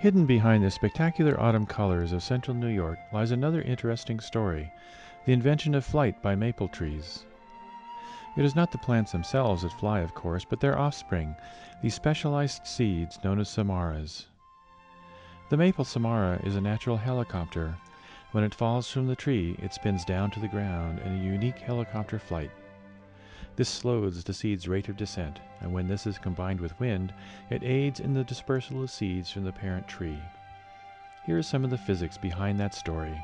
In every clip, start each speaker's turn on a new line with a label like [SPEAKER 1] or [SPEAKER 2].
[SPEAKER 1] Hidden behind the spectacular autumn colors of central New York lies another interesting story the invention of flight by maple trees. It is not the plants themselves that fly, of course, but their offspring, these specialized seeds known as samaras. The maple samara is a natural helicopter. When it falls from the tree, it spins down to the ground in a unique helicopter flight. This slows the seed's rate of descent, and when this is combined with wind, it aids in the dispersal of seeds from the parent tree. Here is some of the physics behind that story.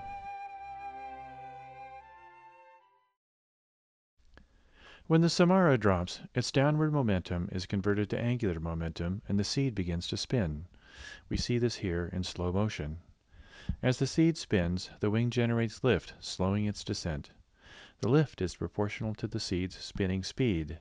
[SPEAKER 1] When the samara drops, its downward momentum is converted to angular momentum and the seed begins to spin. We see this here in slow motion. As the seed spins, the wing generates lift, slowing its descent. The lift is proportional to the seed's spinning speed.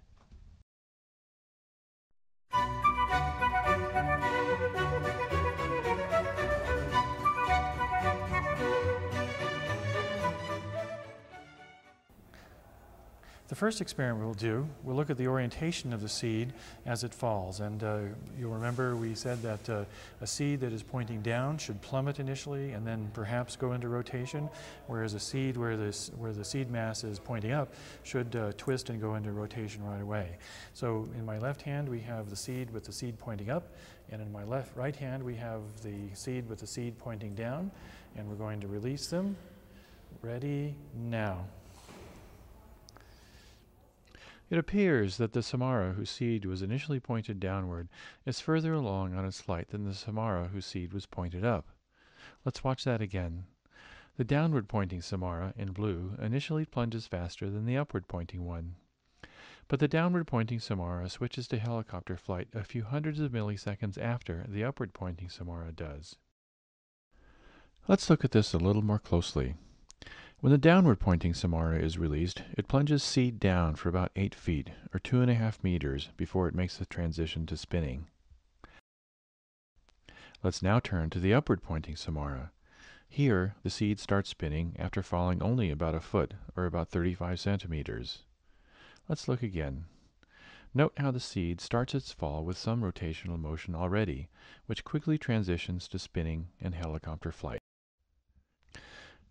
[SPEAKER 1] The first experiment we'll do, we'll look at the orientation of the seed as it falls. And uh, you'll remember we said that uh, a seed that is pointing down should plummet initially and then perhaps go into rotation, whereas a seed where, this, where the seed mass is pointing up should uh, twist and go into rotation right away. So in my left hand we have the seed with the seed pointing up, and in my left right hand we have the seed with the seed pointing down, and we're going to release them. Ready now. It appears that the Samara whose seed was initially pointed downward is further along on its flight than the Samara whose seed was pointed up. Let's watch that again. The downward pointing Samara, in blue, initially plunges faster than the upward pointing one. But the downward pointing Samara switches to helicopter flight a few hundreds of milliseconds after the upward pointing Samara does. Let's look at this a little more closely. When the downward pointing Samara is released, it plunges seed down for about 8 feet, or 2.5 meters, before it makes the transition to spinning. Let's now turn to the upward pointing Samara. Here, the seed starts spinning after falling only about a foot, or about 35 centimeters. Let's look again. Note how the seed starts its fall with some rotational motion already, which quickly transitions to spinning and helicopter flight.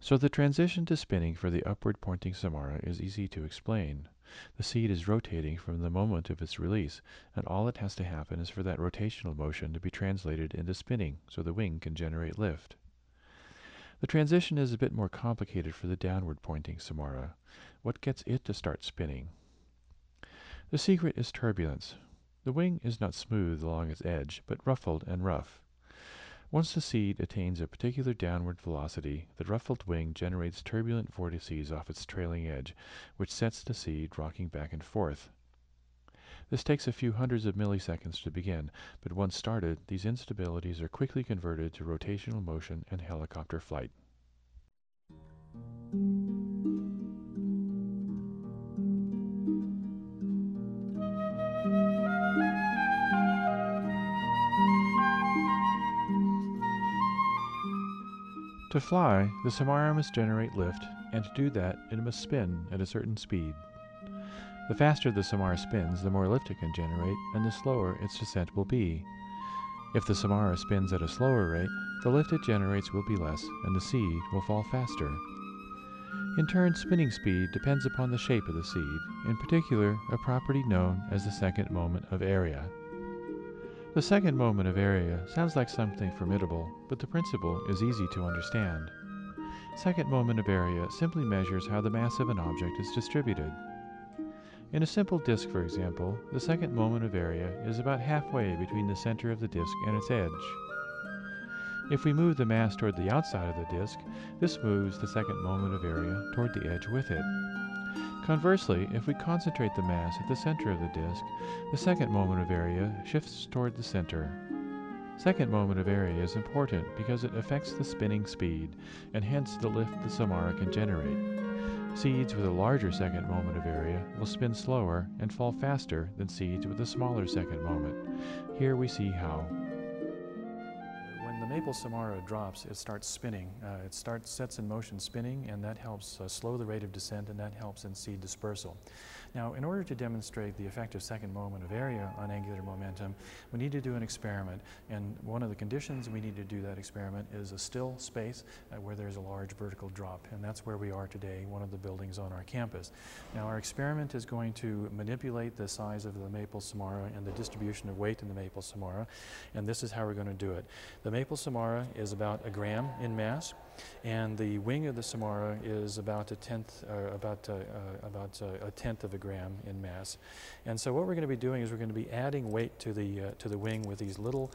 [SPEAKER 1] So the transition to spinning for the upward pointing Samara is easy to explain. The seed is rotating from the moment of its release, and all that has to happen is for that rotational motion to be translated into spinning so the wing can generate lift. The transition is a bit more complicated for the downward pointing Samara. What gets it to start spinning? The secret is turbulence. The wing is not smooth along its edge, but ruffled and rough. Once the seed attains a particular downward velocity, the ruffled wing generates turbulent vortices off its trailing edge, which sets the seed rocking back and forth. This takes a few hundreds of milliseconds to begin, but once started, these instabilities are quickly converted to rotational motion and helicopter flight. To fly, the Samara must generate lift, and to do that, it must spin at a certain speed. The faster the Samara spins, the more lift it can generate, and the slower its descent will be. If the Samara spins at a slower rate, the lift it generates will be less, and the seed will fall faster. In turn, spinning speed depends upon the shape of the seed, in particular, a property known as the second moment of area. The second moment of area sounds like something formidable, but the principle is easy to understand. Second moment of area simply measures how the mass of an object is distributed. In a simple disk, for example, the second moment of area is about halfway between the center of the disk and its edge. If we move the mass toward the outside of the disk, this moves the second moment of area toward the edge with it. Conversely, if we concentrate the mass at the center of the disk, the second moment of area shifts toward the center. Second moment of area is important because it affects the spinning speed, and hence the lift the Samara can generate. Seeds with a larger second moment of area will spin slower and fall faster than seeds with a smaller second moment. Here we see how maple samara drops, it starts spinning. Uh, it starts, sets in motion spinning, and that helps uh, slow the rate of descent, and that helps in seed dispersal. Now, in order to demonstrate the effect of second moment of area on angular momentum, we need to do an experiment. And one of the conditions we need to do that experiment is a still space uh, where there's a large vertical drop. And that's where we are today, one of the buildings on our campus. Now, our experiment is going to manipulate the size of the maple samara and the distribution of weight in the maple samara. And this is how we're going to do it. The maple samara is about a gram in mass and the wing of the Samara is about a tenth, uh, about, uh, uh, about uh, a tenth of a gram in mass. And so what we're going to be doing is we're going to be adding weight to the, uh, to the wing with these little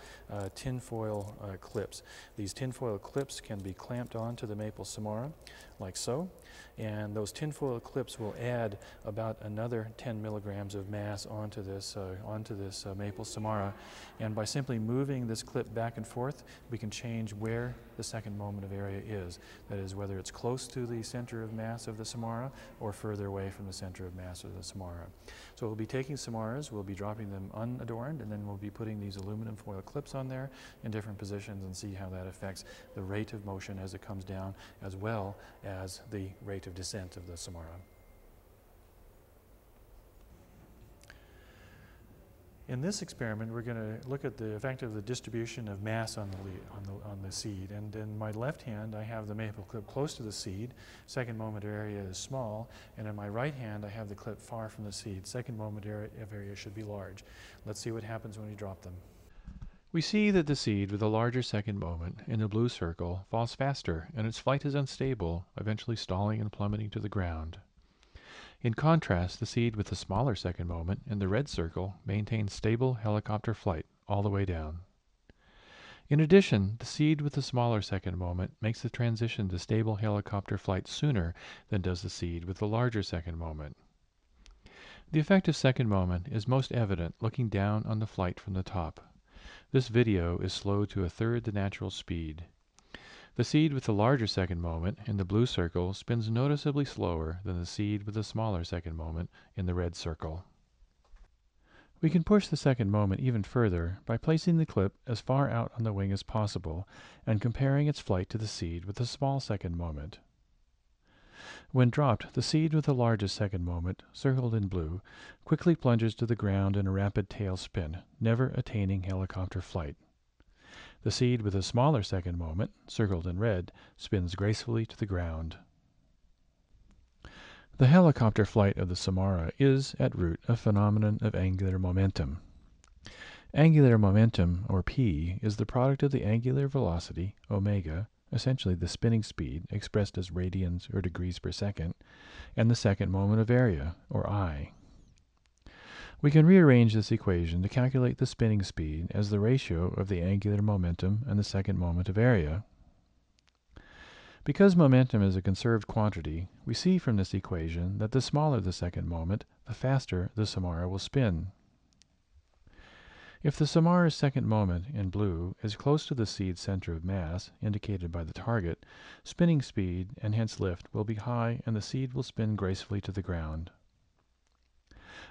[SPEAKER 1] tinfoil clips. These tinfoil clips can be clamped onto the maple Samara like so. And those tinfoil clips will add about another 10 milligrams of mass onto this, onto this maple samara. And by simply moving this clip back and forth, we can change where the second moment of area is. That is, whether it's close to the center of mass of the samara or further away from the center of mass of the samara. So we'll be taking samaras, we'll be dropping them unadorned, and then we'll be putting these aluminum foil clips on there in different positions and see how that affects the rate of motion as it comes down, as well as the rate of descent of the Samara. In this experiment, we're going to look at the effect of the distribution of mass on the, on the, on the seed. And in my left hand, I have the maple clip close to the seed. Second moment area is small. And in my right hand, I have the clip far from the seed. Second moment area, area should be large. Let's see what happens when we drop them. We see that the seed with a larger second moment in the blue circle falls faster and its flight is unstable, eventually stalling and plummeting to the ground. In contrast, the seed with the smaller second moment in the red circle maintains stable helicopter flight all the way down. In addition, the seed with the smaller second moment makes the transition to stable helicopter flight sooner than does the seed with the larger second moment. The effect of second moment is most evident looking down on the flight from the top. This video is slowed to a third the natural speed. The seed with the larger second moment in the blue circle spins noticeably slower than the seed with the smaller second moment in the red circle. We can push the second moment even further by placing the clip as far out on the wing as possible and comparing its flight to the seed with the small second moment. When dropped, the seed with the largest second moment, circled in blue, quickly plunges to the ground in a rapid tail spin, never attaining helicopter flight. The seed with the smaller second moment, circled in red, spins gracefully to the ground. The helicopter flight of the Samara is, at root, a phenomenon of angular momentum. Angular momentum, or p, is the product of the angular velocity, omega, essentially the spinning speed expressed as radians or degrees per second, and the second moment of area, or I. We can rearrange this equation to calculate the spinning speed as the ratio of the angular momentum and the second moment of area. Because momentum is a conserved quantity, we see from this equation that the smaller the second moment, the faster the Samara will spin. If the Samara's second moment, in blue, is close to the seed's center of mass, indicated by the target, spinning speed, and hence lift, will be high and the seed will spin gracefully to the ground.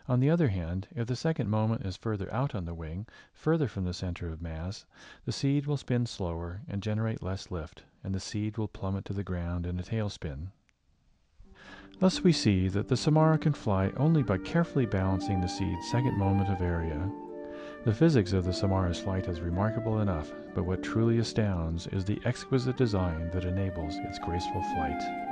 [SPEAKER 1] On the other hand, if the second moment is further out on the wing, further from the center of mass, the seed will spin slower and generate less lift, and the seed will plummet to the ground in a tailspin. Thus we see that the Samara can fly only by carefully balancing the seed's second moment of area the physics of the Samara's flight is remarkable enough, but what truly astounds is the exquisite design that enables its graceful flight.